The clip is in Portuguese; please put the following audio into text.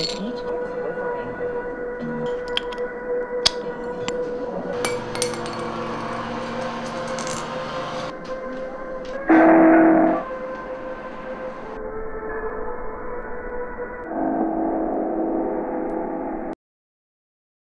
you